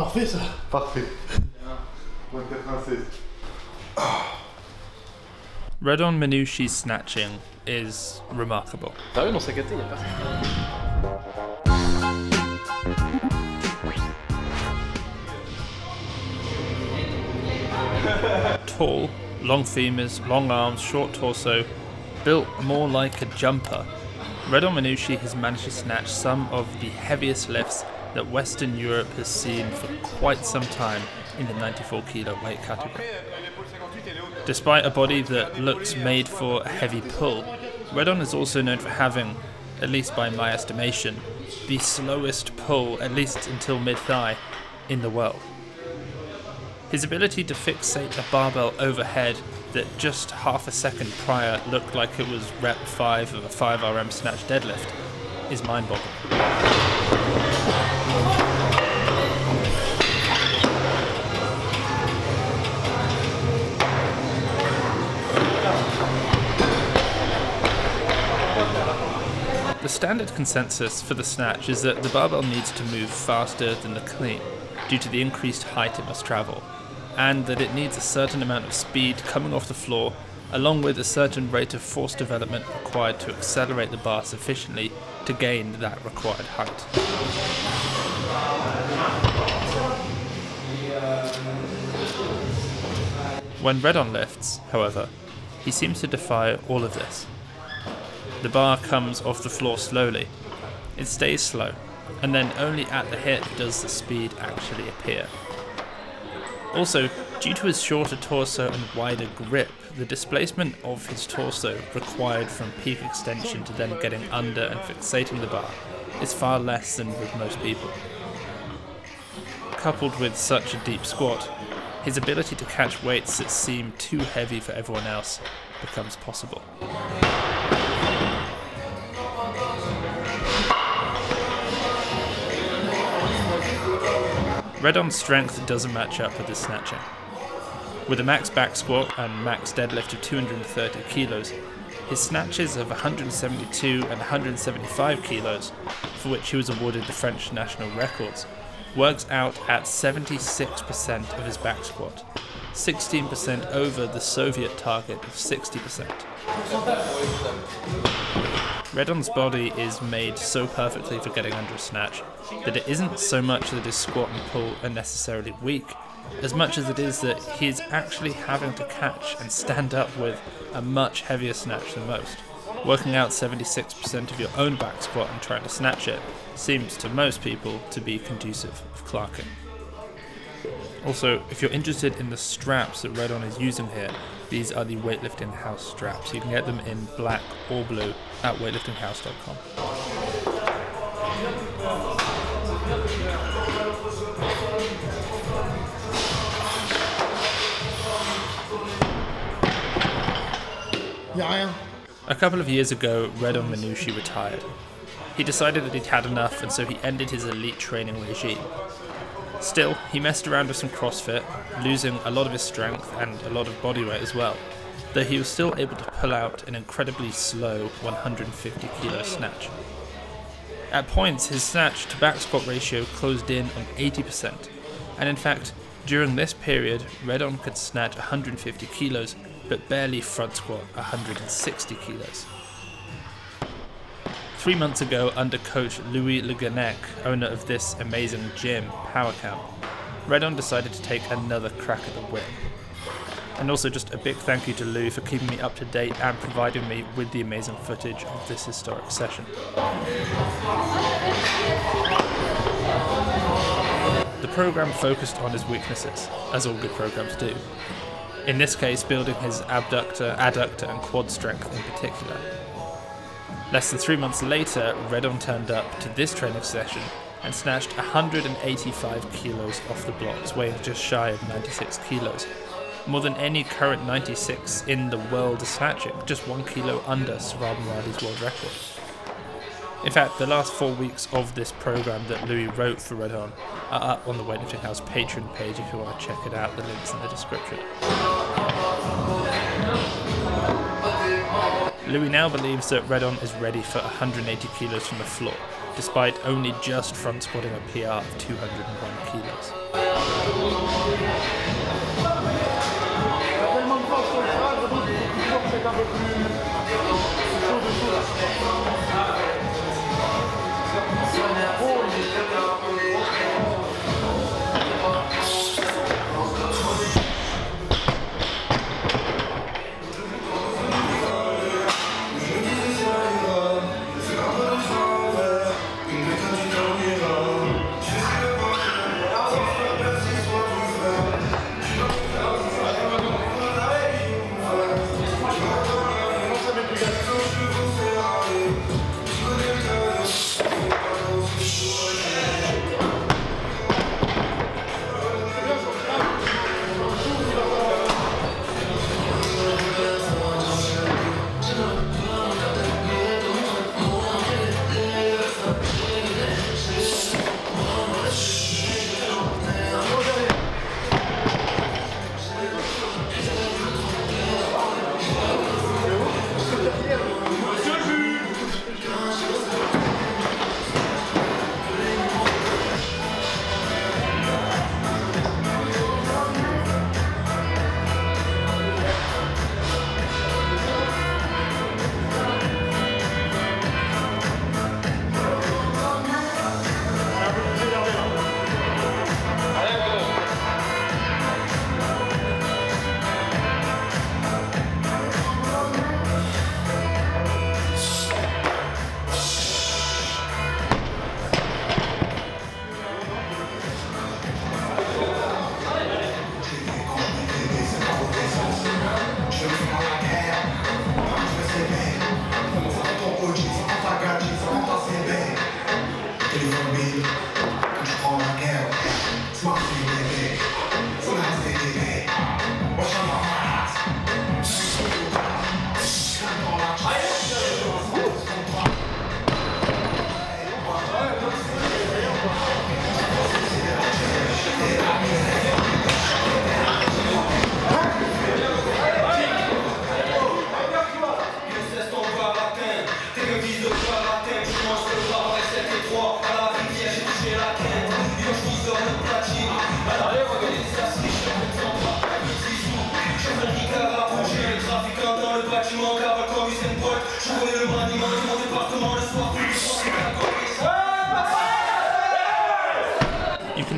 parfait ça. Parfait. Pointe française. Redon Manushi's snatching is remarkable. Sérieux, dans sa caté, y a personne. Tall, long femurs, long arms, short torso, built more like a jumper. Redon Manushi has managed to snatch some of the heaviest lifts that Western Europe has seen for quite some time in the 94 kilo weight category. Despite a body that looks made for a heavy pull, Redon is also known for having, at least by my estimation, the slowest pull, at least until mid thigh, in the world. His ability to fixate a barbell overhead that just half a second prior looked like it was rep 5 of a 5RM snatch deadlift is mind boggling. Standard consensus for the snatch is that the barbell needs to move faster than the clean due to the increased height it must travel, and that it needs a certain amount of speed coming off the floor along with a certain rate of force development required to accelerate the bar sufficiently to gain that required height. When Redon lifts, however, he seems to defy all of this. The bar comes off the floor slowly. It stays slow, and then only at the hit does the speed actually appear. Also, due to his shorter torso and wider grip, the displacement of his torso required from peak extension to then getting under and fixating the bar is far less than with most people. Coupled with such a deep squat, his ability to catch weights that seem too heavy for everyone else becomes possible. Redon's strength doesn't match up with his snatching. With a max back squat and max deadlift of 230 kilos, his snatches of 172 and 175 kilos, for which he was awarded the French national records, works out at 76% of his back squat, 16% over the Soviet target of 60%. Redon's body is made so perfectly for getting under a snatch that it isn't so much that his squat and pull are necessarily weak, as much as it is that he is actually having to catch and stand up with a much heavier snatch than most. Working out 76% of your own back squat and trying to snatch it seems to most people to be conducive of clerking. Also, if you're interested in the straps that Redon is using here, these are the Weightlifting House straps. You can get them in black or blue at weightliftinghouse.com. Y'a rien. A couple of years ago, Redon Manushi retired. He decided that he'd had enough and so he ended his elite training regime. Still, he messed around with some CrossFit, losing a lot of his strength and a lot of body weight as well, though he was still able to pull out an incredibly slow 150 kilo snatch. At points, his snatch to back squat ratio closed in on 80%, and in fact, during this period, Redon could snatch 150 kilos but barely front squat 160 kilos. Three months ago, under coach Louis Le owner of this amazing gym, Power Camp, Redon decided to take another crack at the whip. And also, just a big thank you to Lou for keeping me up to date and providing me with the amazing footage of this historic session. The program focused on his weaknesses, as all good programs do. In this case, building his abductor, adductor, and quad strength in particular. Less than three months later, Redon turned up to this training session and snatched 185 kilos off the blocks, weighing just shy of 96 kilos. More than any current 96 in the world is snatching, just one kilo under Sohrab Moradi's world record. In fact, the last four weeks of this program that Louis wrote for Redon are up on the Weightlifting House Patreon page if you want to check it out. The link's in the description. Louis now believes that Redon is ready for 180 kilos from the floor, despite only just front squatting a PR of 201 kilos.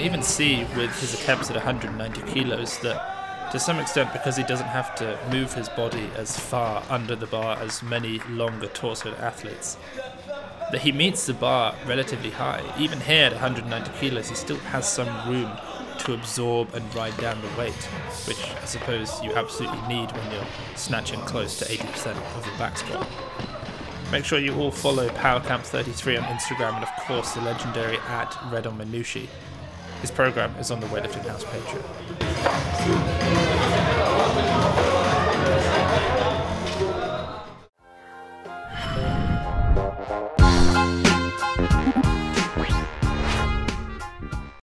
Even see with his attempts at 190 kilos that, to some extent, because he doesn't have to move his body as far under the bar as many longer torsoed athletes, that he meets the bar relatively high. Even here at 190 kilos, he still has some room to absorb and ride down the weight, which I suppose you absolutely need when you're snatching close to 80% of your back squat. Make sure you all follow PowerCamp33 on Instagram and, of course, the legendary at Red on. His program is on the Weightlifting House Patreon.